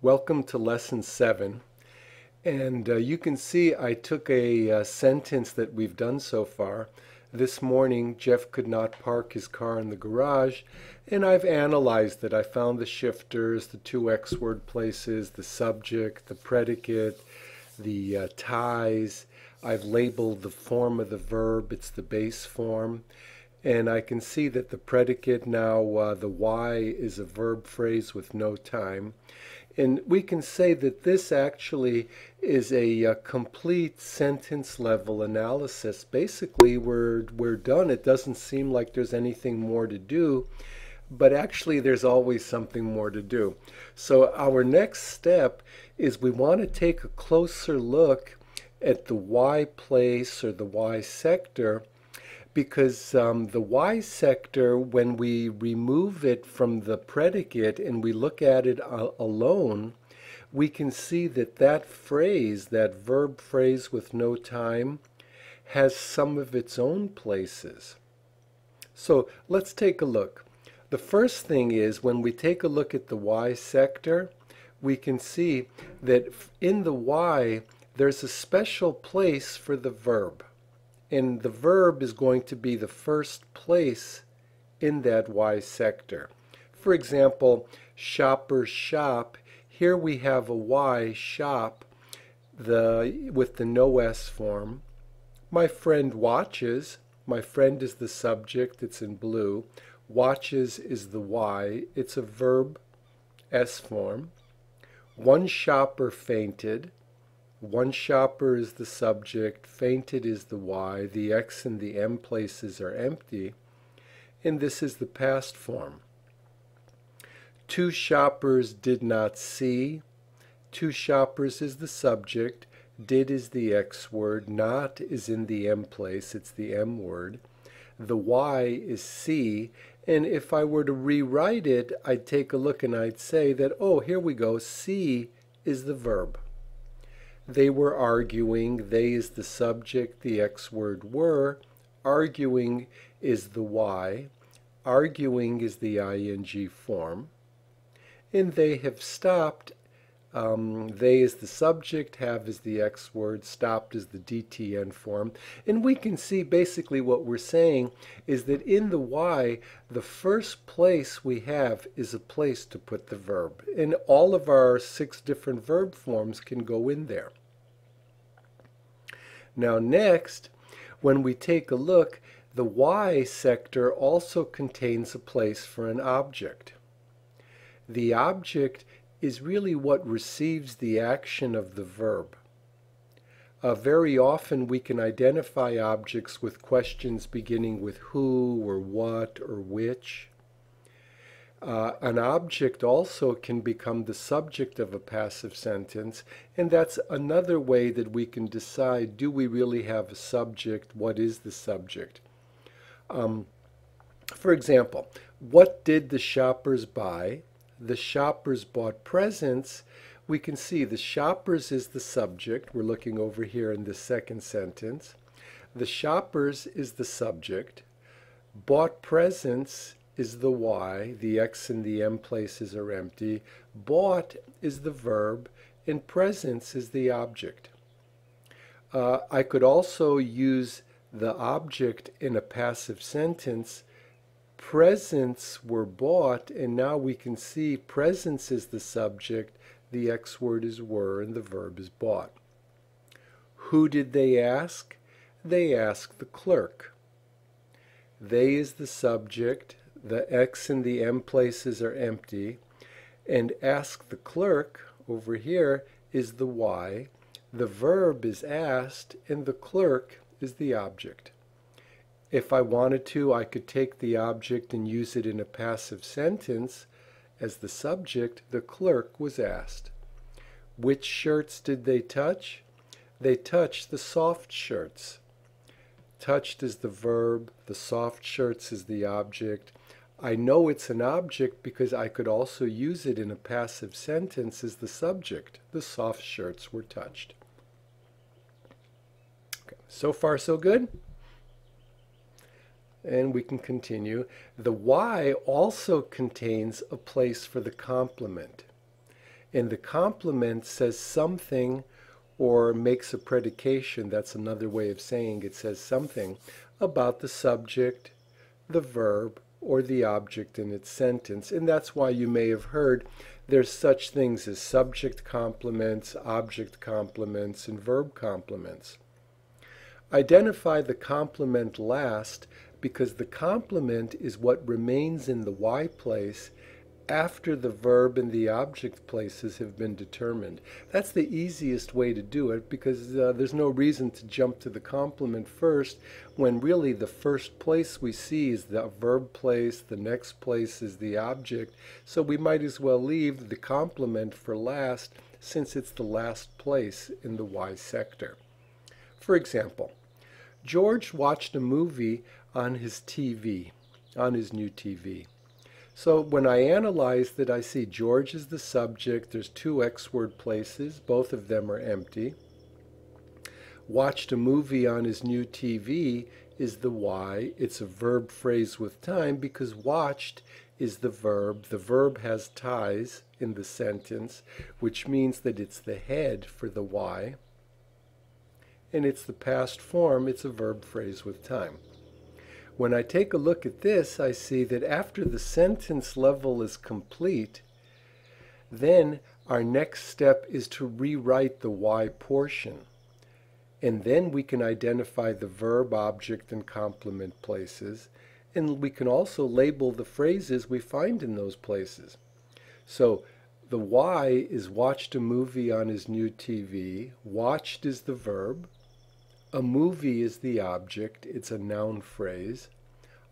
Welcome to lesson 7 and uh, you can see I took a uh, sentence that we've done so far. This morning Jeff could not park his car in the garage and I've analyzed it. I found the shifters, the two X word places, the subject, the predicate, the uh, ties. I've labeled the form of the verb, it's the base form and I can see that the predicate now, uh, the Y is a verb phrase with no time. And we can say that this actually is a, a, complete sentence level analysis. Basically, we're, we're done. It doesn't seem like there's anything more to do, but actually there's always something more to do. So our next step is we want to take a closer look at the Y place or the Y sector because um, the Y sector, when we remove it from the predicate and we look at it uh, alone, we can see that that phrase, that verb phrase with no time, has some of its own places. So let's take a look. The first thing is when we take a look at the Y sector, we can see that in the Y, there's a special place for the verb and the verb is going to be the first place in that Y sector. For example, shoppers shop. Here we have a Y shop the, with the no S form. My friend watches. My friend is the subject, it's in blue. Watches is the Y, it's a verb, S form. One shopper fainted. One shopper is the subject, fainted is the Y, the X and the M places are empty, and this is the past form. Two shoppers did not see. Two shoppers is the subject, did is the X word, not is in the M place, it's the M word. The Y is see, and if I were to rewrite it, I'd take a look and I'd say that, oh, here we go, see is the verb. They were arguing. They is the subject, the X word were. Arguing is the Y. Arguing is the ing form. And they have stopped. Um, they is the subject, have is the X word, stopped is the DTN form. And we can see basically what we're saying is that in the Y, the first place we have is a place to put the verb. And all of our six different verb forms can go in there. Now next, when we take a look, the Y sector also contains a place for an object. The object is really what receives the action of the verb. Uh, very often we can identify objects with questions beginning with who or what or which. Uh, an object also can become the subject of a passive sentence, and that's another way that we can decide do we really have a subject? What is the subject? Um, for example, what did the shoppers buy? The shoppers bought presents. We can see the shoppers is the subject. We're looking over here in the second sentence. The shoppers is the subject. Bought presents is the Y, the X and the M places are empty, bought is the verb, and presents is the object. Uh, I could also use the object in a passive sentence. Presents were bought, and now we can see presents is the subject, the X word is were, and the verb is bought. Who did they ask? They asked the clerk. They is the subject, the X and the M places are empty, and ask the clerk over here is the Y, the verb is asked, and the clerk is the object. If I wanted to, I could take the object and use it in a passive sentence. As the subject, the clerk was asked. Which shirts did they touch? They touched the soft shirts. Touched is the verb, the soft shirts is the object, I know it's an object because I could also use it in a passive sentence as the subject. The soft shirts were touched. Okay. So far, so good? And we can continue. The Y also contains a place for the complement. And the complement says something or makes a predication, that's another way of saying it says something, about the subject, the verb, or the object in its sentence. And that's why you may have heard there's such things as subject complements, object complements, and verb complements. Identify the complement last because the complement is what remains in the y place after the verb and the object places have been determined. That's the easiest way to do it because uh, there's no reason to jump to the complement first when really the first place we see is the verb place, the next place is the object. So we might as well leave the complement for last since it's the last place in the y sector. For example, George watched a movie on his TV, on his new TV. So when I analyze that, I see George is the subject. There's two X word places. Both of them are empty. Watched a movie on his new TV is the Y. It's a verb phrase with time because watched is the verb. The verb has ties in the sentence, which means that it's the head for the Y. And it's the past form. It's a verb phrase with time. When I take a look at this, I see that after the sentence level is complete, then our next step is to rewrite the Y portion. And then we can identify the verb, object, and complement places. And we can also label the phrases we find in those places. So the Y is watched a movie on his new TV. Watched is the verb. A movie is the object, it's a noun phrase.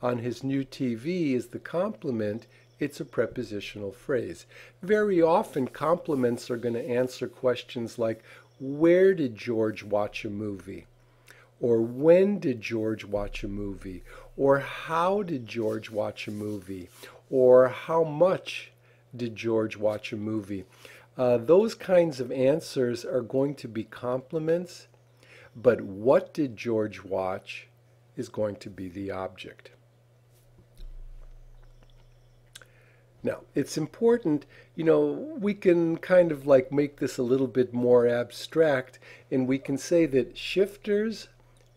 On his new TV is the complement, it's a prepositional phrase. Very often, complements are going to answer questions like Where did George watch a movie? Or when did George watch a movie? Or how did George watch a movie? Or how much did George watch a movie? Uh, those kinds of answers are going to be complements but what did George watch is going to be the object. Now, it's important, you know, we can kind of like make this a little bit more abstract, and we can say that shifters,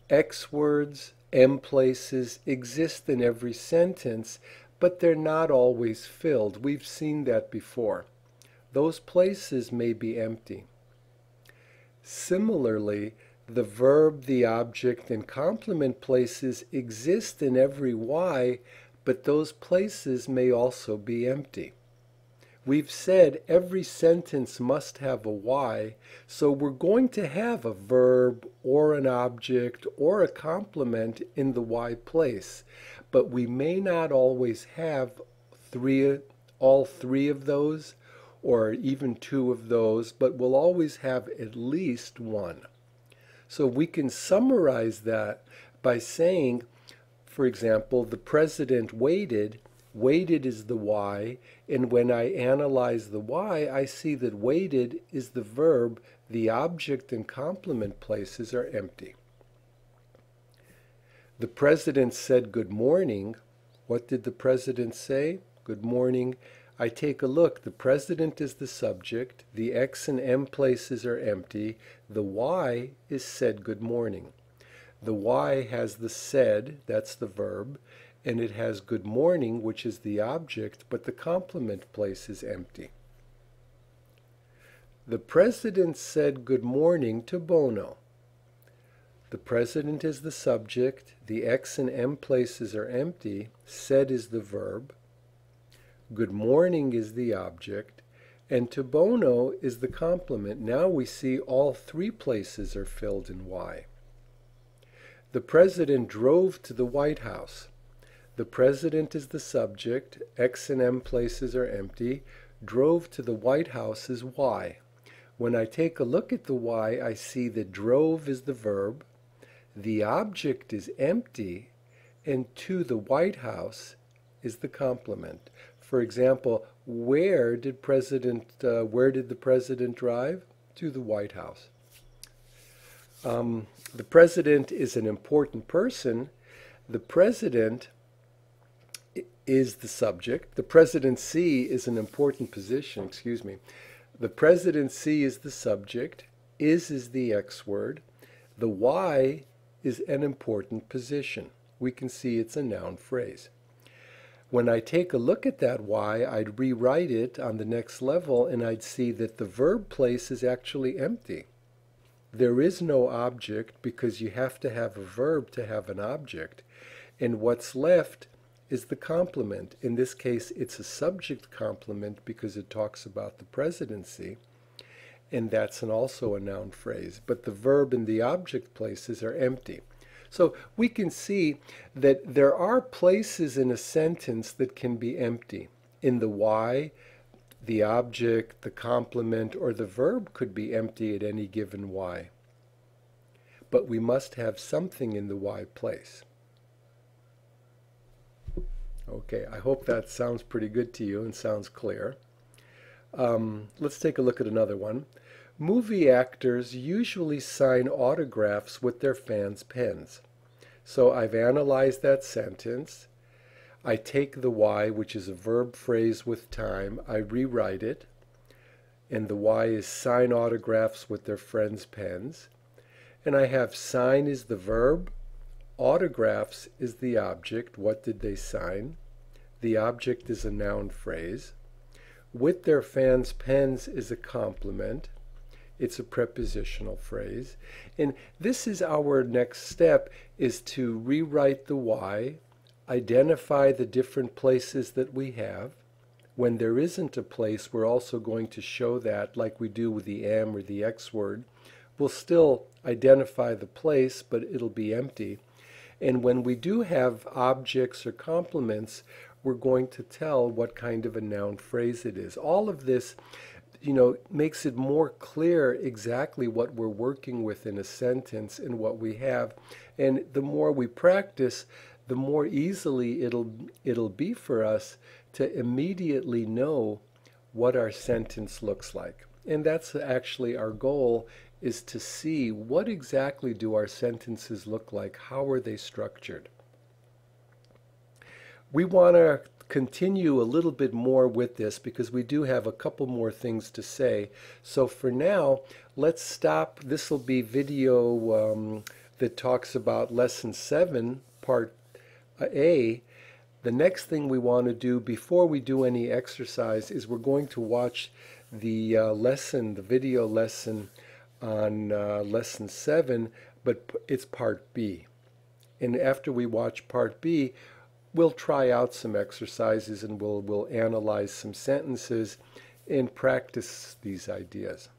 X words, M places exist in every sentence, but they're not always filled. We've seen that before. Those places may be empty. Similarly, the verb, the object, and complement places exist in every Y, but those places may also be empty. We've said every sentence must have a Y, so we're going to have a verb or an object or a complement in the Y place, but we may not always have three, all three of those or even two of those, but we'll always have at least one. So we can summarize that by saying, for example, the president waited. Waited is the Y, and when I analyze the Y, I see that waited is the verb, the object and complement places are empty. The president said good morning. What did the president say? Good morning. I take a look. The president is the subject. The X and M places are empty. The Y is said good morning. The Y has the said, that's the verb, and it has good morning, which is the object, but the complement place is empty. The president said good morning to Bono. The president is the subject, the X and M places are empty, said is the verb, Good morning is the object, and to bono is the complement. Now we see all three places are filled in Y. The president drove to the White House. The president is the subject, X and M places are empty. Drove to the White House is Y. When I take a look at the Y, I see that drove is the verb, the object is empty, and to the White House is the complement. For example, where did President uh, where did the president drive? To the White House. Um, the president is an important person. The president is the subject. The presidency is an important position. Excuse me. The presidency is the subject, is is the X word, the Y is an important position. We can see it's a noun phrase. When I take a look at that Y, I'd rewrite it on the next level and I'd see that the verb place is actually empty. There is no object because you have to have a verb to have an object. And what's left is the complement. In this case, it's a subject complement because it talks about the presidency and that's an also a noun phrase. But the verb and the object places are empty. So we can see that there are places in a sentence that can be empty. In the Y, the object, the complement, or the verb could be empty at any given Y. But we must have something in the Y place. Okay, I hope that sounds pretty good to you and sounds clear. Um, let's take a look at another one. Movie actors usually sign autographs with their fans' pens. So I've analyzed that sentence. I take the Y, which is a verb phrase with time, I rewrite it, and the Y is sign autographs with their friends' pens. And I have sign is the verb, autographs is the object, what did they sign? The object is a noun phrase. With their fans' pens is a complement. It's a prepositional phrase. And this is our next step is to rewrite the Y, identify the different places that we have. When there isn't a place, we're also going to show that like we do with the am or the X word. We'll still identify the place, but it'll be empty. And when we do have objects or complements, we're going to tell what kind of a noun phrase it is. All of this, you know, makes it more clear exactly what we're working with in a sentence and what we have. And the more we practice, the more easily it'll it'll be for us to immediately know what our sentence looks like. And that's actually our goal is to see what exactly do our sentences look like? How are they structured? We want to continue a little bit more with this because we do have a couple more things to say. So for now, let's stop. This will be video um, that talks about lesson 7, part A. The next thing we want to do before we do any exercise is we're going to watch the uh, lesson, the video lesson on uh, lesson 7, but it's part B. And after we watch part B, we'll try out some exercises and we'll, we'll analyze some sentences and practice these ideas.